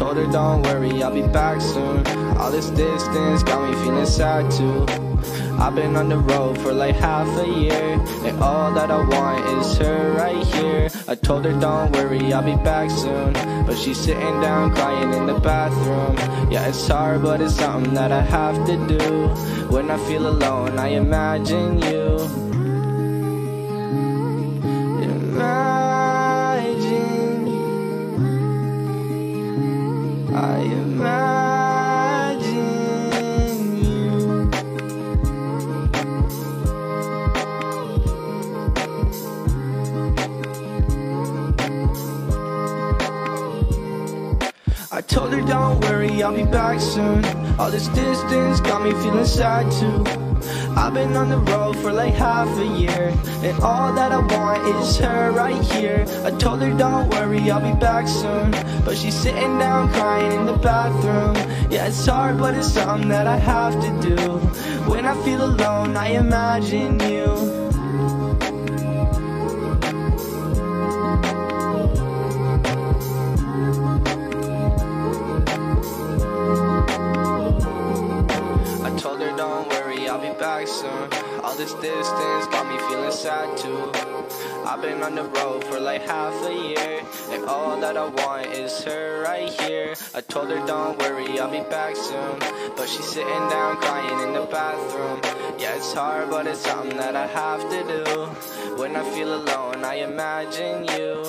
told her don't worry, I'll be back soon. All this distance got me feeling sad too. I've been on the road for like half a year And all that I want is her right here. I told her don't worry, I'll be back soon. But she's sitting down crying in the bathroom. Yeah, it's hard, but it's something that I have to do. When I feel alone, I imagine you I imagine I told her don't worry, I'll be back soon. All this distance got me feeling sad too. I've been on the road for like half a year And all that I want is her right here. I told her don't worry, I'll be back soon. But she's sitting down crying in the bathroom. Yeah, it's hard, but it's something that I have to do. When I feel alone, I imagine you I'll be back soon. All this distance got me feeling sad too. I've been on the road for like half a year, and all that I want is her right here. I told her don't worry, I'll be back soon. But she's sitting down crying in the bathroom. Yeah, it's hard, but it's something that I have to do. When I feel alone, I imagine you.